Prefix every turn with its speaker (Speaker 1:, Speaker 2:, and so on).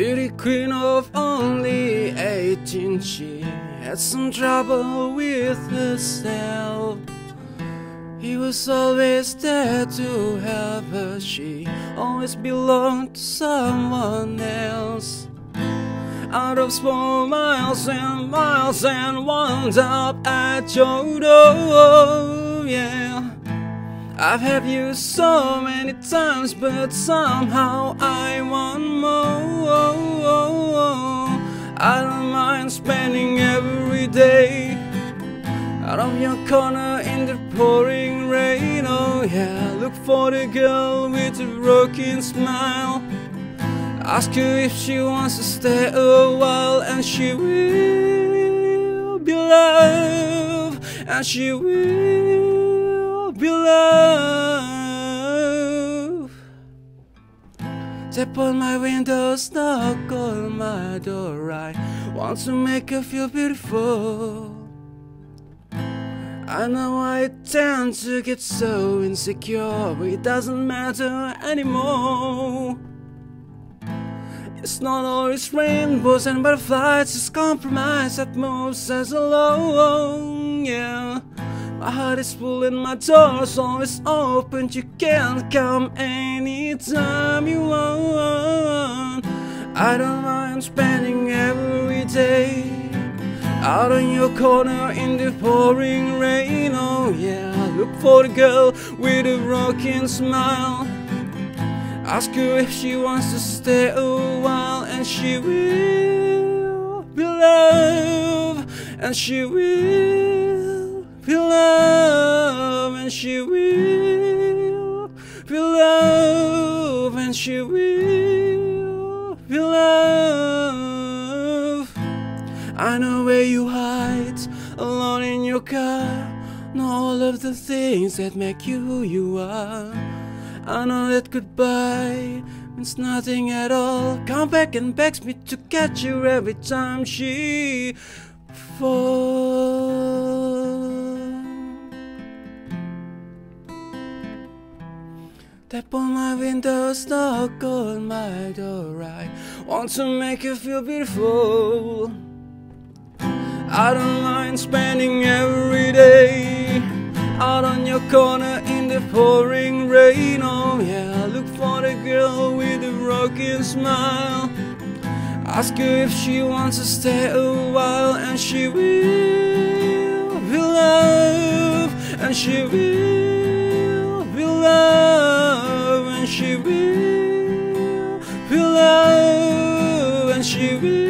Speaker 1: Beauty queen of only 18, she had some trouble with herself. He was always there to help her, she always belonged to someone else. Out of small miles and miles and wound up at your door, yeah. I've had you so many times, but somehow I want more. I don't mind spending every day out of your corner in the pouring rain. Oh yeah, look for the girl with a broken smile. Ask her if she wants to stay a while, and she will be loved, and she will be loved. Tap on my window, knock on my door. I want to make her feel beautiful. I know I tend to get so insecure, but it doesn't matter anymore. It's not always rainbows and butterflies, it's compromise that moves us along, yeah. My heart is full and my door's always open, you can come anytime you want. I don't mind spending every day out on your corner in the pouring rain, oh yeah. Look for the girl with a broken smile. Ask her if she wants to stay a while, and she will be loved, and she will be loved, and she will be loved, and she will be loved. I know where you hide, alone in your car. Know all of the things that make you who you are. I know that goodbye means nothing at all. Come back and begs me to catch you every time she falls. Tap on my window, knock on my door. I want to make you feel beautiful. I don't mind spending every day out on your corner in the pouring rain. Oh yeah, look for the girl with the broken smile. Ask her if she wants to stay a while, and she will be loved, and she will she will be love and she will.